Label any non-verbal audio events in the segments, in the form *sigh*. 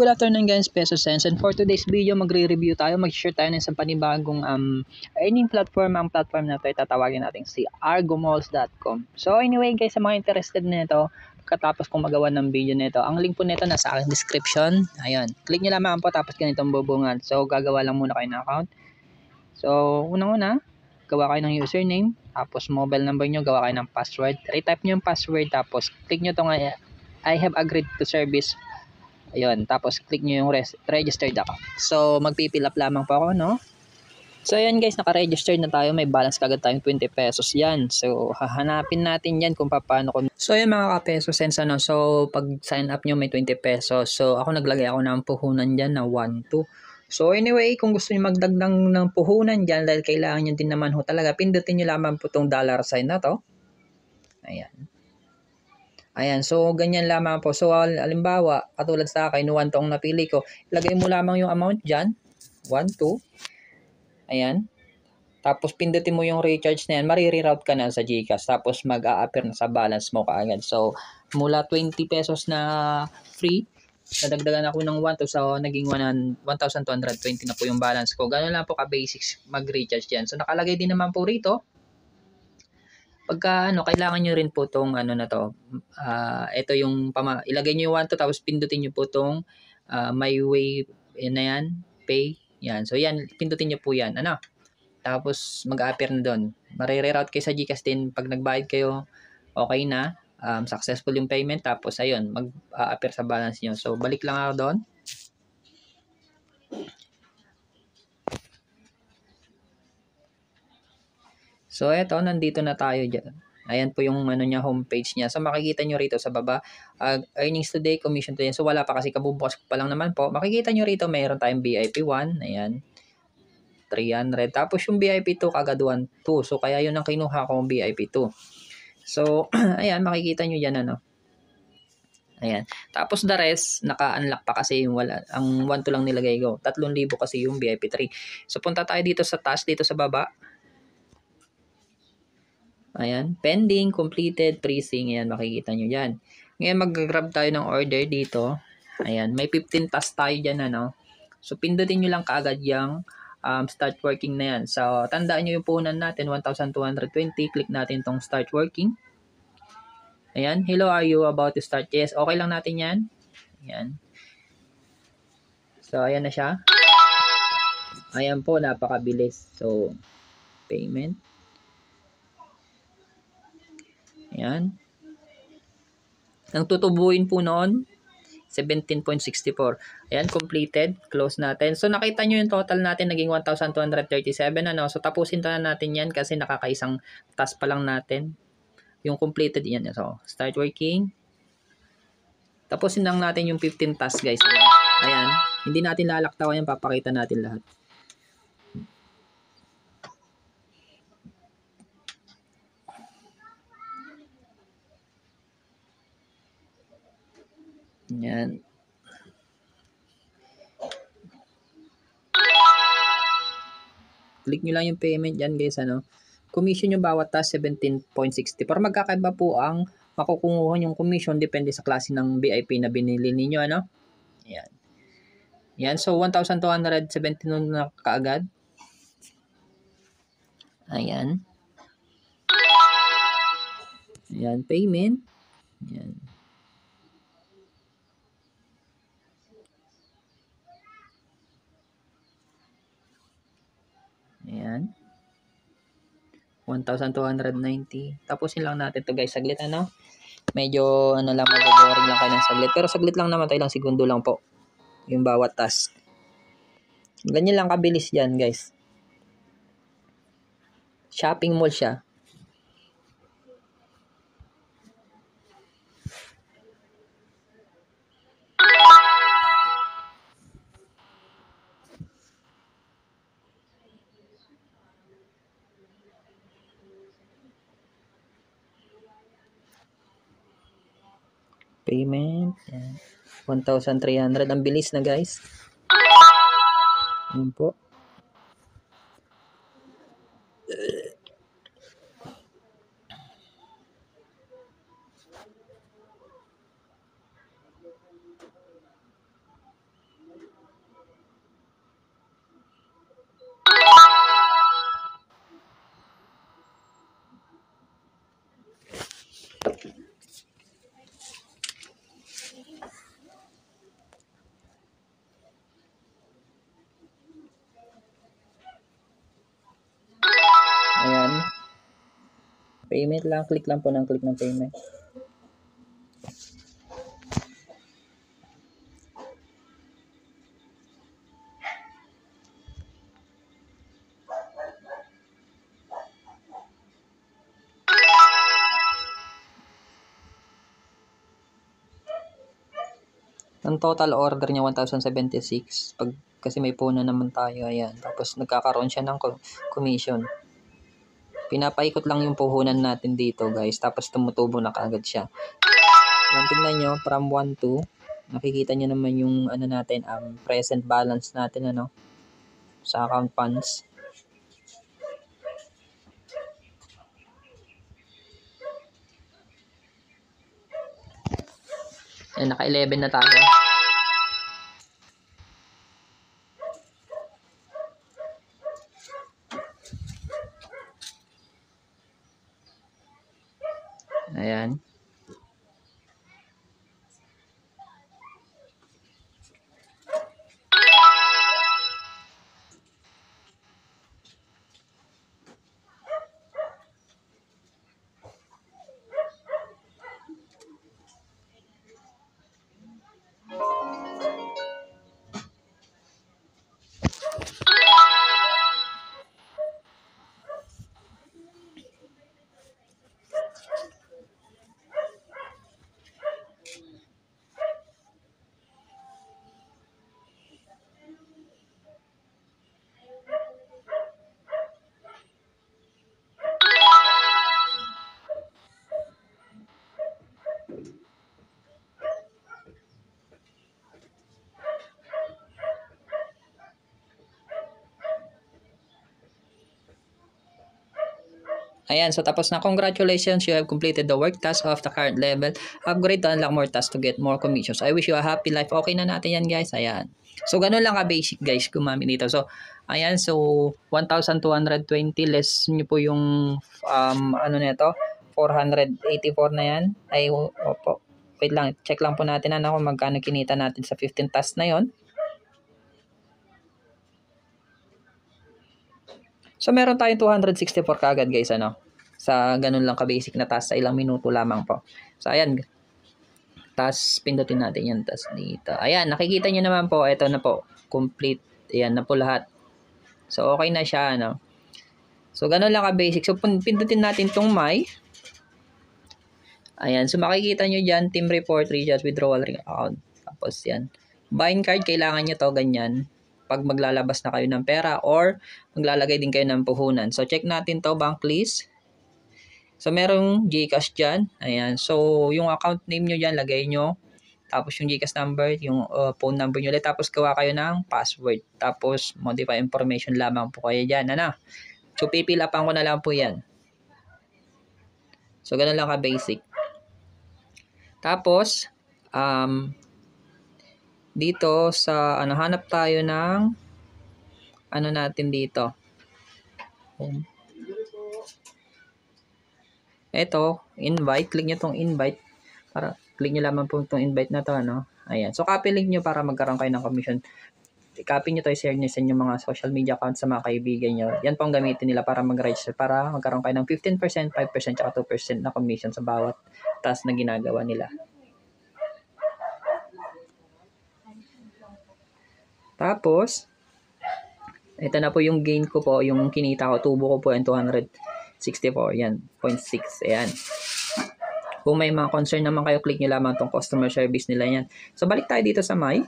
good afternoon guys, Peso Sense. And for today's video, magre-review tayo, mag-share tayo ng isang panibagong um, earning platform. Ang platform na ito ay tatawagin natin si argomalls.com. So anyway guys, sa mga interested nito, pagkatapos kong magawa ng video nito, ang link po nito nasa aking description. Ayun, click nyo lamang po tapos ganitong bubungan. So gagawa lang muna kayo ng account. So unang-una, gawa kayo ng username, tapos mobile number nyo, gawa kayo ng password. Retype nyo yung password, tapos click nyo itong I have agreed to service Ayun, tapos click nyo yung res- registered ako. So, magpipil up lamang po ako, no? So, ayan guys, naka-register na tayo. May balance kagad tayong 20 pesos yan. So, hahanapin natin yan kung paano ko. So, ayan mga ka-peso sense, ano. So, pag sign up nyo, may 20 pesos. So, ako naglagay ako ng puhunan dyan na 1, 2. So, anyway, kung gusto nyo magdagdag ng puhunan dyan, dahil kailangan nyo din naman ho talaga, pindutin nyo lamang po itong dollar sign na to. Ayan. Ayan, so ganyan lamang po. So halimbawa, katulad sa akin, 1 tong napili ko. Ilagay mo lamang yung amount dyan. 1, 2. Ayan. Tapos pindutin mo yung recharge na yan, marireroute ka na sa GCash. Tapos mag-a-appear na sa balance mo kaagad. So mula 20 pesos na free, nadagdagan ako ng 1 to so naging 1,220 na po yung balance ko. Ganun lang po ka-basics mag-recharge yan. So nakalagay din naman po rito, pagka ano, kailangan nyo rin po tong ano na to. Uh, ito yung pama, ilagay nyo yung 1 to tapos pindutin nyo po tong uh, my way yan na yan, pay. Yan. So yan, pindutin nyo po yan. Ano? Tapos mag-appear na doon. Marireroute kayo sa GCash din pag nagbayad kayo. Okay na. Um, successful yung payment. Tapos ayun, mag-appear sa balance nyo. So balik lang ako doon. So, eto, nandito na tayo dyan. Ayan po yung ano niya, homepage niya. So, makikita nyo rito sa baba, uh, earnings today, commission today. So, wala pa kasi kabubukas pa lang naman po. Makikita nyo rito, mayroon tayong VIP 1. Ayan. 300. Tapos yung VIP 2, kagad 1, 2. So, kaya yun ang kinuha kong VIP 2. So, *clears throat* ayan, makikita nyo dyan, ano. Ayan. Tapos the rest, naka-unlock pa kasi yung wala. Ang 1 to lang nilagay ko. 3,000 kasi yung VIP 3. So, punta tayo dito sa task, dito sa baba. Ayan, pending, completed, freezing. Ayan, makikita nyo yan. Ngayon, mag-grab tayo ng order dito. Ayan, may 15 tasks tayo dyan, ano. So, pindutin nyo lang kaagad yung um, start working na yan. So, tandaan nyo yung punan natin, 1,220. Click natin tong start working. Ayan, hello, are you about to start? Yes, okay lang natin yan. Ayan. So, ayan na siya. Ayan po, napakabilis. So, payment. Ayan. Ang tutubuin po noon, 17.64. Ayan, completed. Close natin. So, nakita nyo yung total natin, naging 1,237. Ano? So, tapusin na natin yan kasi nakakaisang task pa lang natin. Yung completed yan. So, start working. Tapusin lang natin yung 15 tasks, guys. Ayan. Hindi natin lalaktawan yan. Papakita natin lahat. Yan. Click nyo lang yung payment dyan guys. Ano? Commission yung bawat task 17.60. Para magkakaiba po ang makukunguhan yung commission depende sa klase ng VIP na binili ninyo. Ano? Yan. Yan. So, 1,217 na kaagad. Ayan. Ayan, payment. Ayan. Ayan. 1,290. Tapusin lang natin to guys. Saglit ano. Medyo ano lang, mag-boring lang kayo ng saglit. Pero saglit lang naman tayo segundo lang po. Yung bawat task. Ganyan lang kabilis yan guys. Shopping mall siya. Payment. Yan. 1,300. Ang bilis na guys. Yan po. Payment lang, click lang po ng click ng payment. Ang total order niya 1,076. Pag kasi may puno naman tayo, ayan. Tapos nagkakaroon siya ng co- commission. Pinapaikot lang yung puhunan natin dito, guys. Tapos tumutubo na kaagad siya. Yan, tingnan nyo, from 1 to, nakikita nyo naman yung ano natin, um, present balance natin, ano, sa account funds. Ayan, naka 11 na tayo. Ayan. Ayan, so tapos na. Congratulations, you have completed the work task of the current level. Upgrade to unlock more tasks to get more commissions. I wish you a happy life. Okay na natin yan, guys. Ayan. So, ganun lang ka-basic, guys, gumamit dito. So, ayan, so, 1,220 less nyo po yung, um, ano nito, 484 na yan. Ay, opo. Wait lang, check lang po natin ano kung magkano kinita natin sa 15 tasks na yon. So, meron tayong 264 kagad guys, ano? Sa ganun lang ka-basic na task sa ilang minuto lamang po. So, ayan. Task, pindutin natin yan. Task dito. Ayan, nakikita nyo naman po. Ito na po. Complete. Ayan na po lahat. So, okay na siya, ano? So, ganun lang ka-basic. So, pindutin natin tong my. Ayan. So, makikita nyo dyan, team report, recharge, withdrawal account. Tapos, yan. Buying card, kailangan nyo to, ganyan pag maglalabas na kayo ng pera or maglalagay din kayo ng puhunan. So, check natin to bank list. So, merong GCash dyan. Ayan. So, yung account name nyo dyan, lagay nyo. Tapos, yung GCash number, yung uh, phone number nyo ulit. Tapos, gawa kayo ng password. Tapos, modify information lamang po kayo dyan. Ano? So, pipilapan ko na lang po yan. So, ganun lang ka-basic. Tapos, um, dito sa ano hanap tayo ng ano natin dito. Ito, invite, click niyo tong invite para click niyo lamang po itong invite na to ano. Ayan. So copy link niyo para magkaroon kayo ng commission. Copy niyo to, share niyo sa inyong mga social media accounts sa mga kaibigan niyo. Yan po ang gamitin nila para mag-register para magkaroon kayo ng 15%, 5% at 2% na commission sa bawat task na ginagawa nila. Tapos, ito na po yung gain ko po, yung kinita ko, tubo ko po yung 264, yan, 0.6, ayan. Kung may mga concern naman kayo, click nyo lamang tong customer service nila yan. So, balik tayo dito sa my.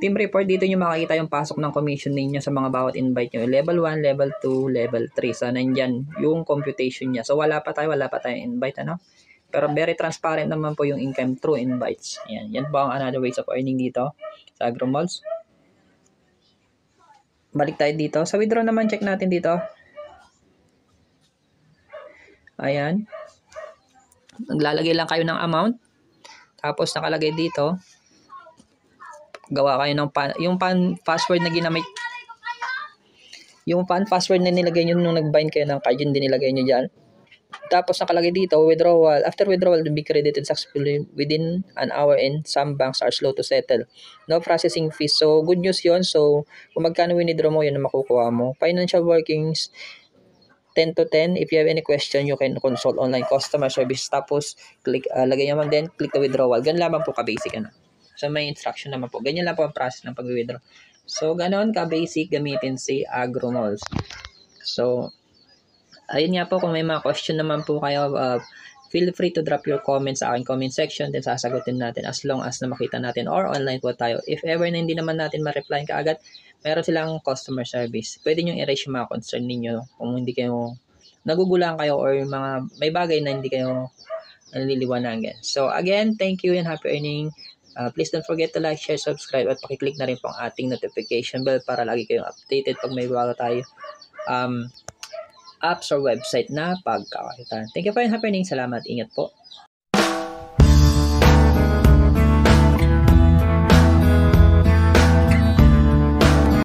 Team report, dito nyo makikita yung pasok ng commission ninyo sa mga bawat invite nyo. Level 1, level 2, level 3. So, nandyan yung computation niya. So, wala pa tayo, wala pa tayong invite, ano? Pero very transparent naman po yung income through invites. Ayan, yan po ang another ways of earning dito sa AgroMalls. Balik tayo dito. Sa withdraw naman, check natin dito. Ayan. Naglalagay lang kayo ng amount. Tapos nakalagay dito. Gawa kayo ng pan, yung pan password na ginamit. Yung pan password na nilagay nyo nung nag-bind kayo ng card, yun din nilagay nyo dyan. Tapos nakalagay dito, withdrawal. After withdrawal, will be credited successfully within an hour and some banks are slow to settle. No processing fees. So, good news yon So, kung magkano winidraw mo, yun ang makukuha mo. Financial workings, 10 to 10. If you have any question, you can consult online customer service. Tapos, click, uh, lagay lang din, click the withdrawal. Ganun lamang po ka-basic. Ano? So, may instruction naman po. Ganyan lang po ang process ng pag-withdraw. So, ganon ka-basic gamitin si AgroMalls. So, ayun nga po, kung may mga question naman po kayo, uh, feel free to drop your comments sa aking comment section then sasagutin natin as long as na makita natin or online po tayo. If ever na hindi naman natin ma-reply kaagad, meron silang customer service. Pwede nyo i-raise yung mga concern ninyo kung hindi kayo nagugulang kayo or mga may bagay na hindi kayo naliliwanagan. So again, thank you and happy earning. Uh, please don't forget to like, share, subscribe at pakiclick na rin po ang ating notification bell para lagi kayong updated pag may bago tayo um, apps or website na pagkakakitaan. Thank you for happening. Salamat. Ingat po.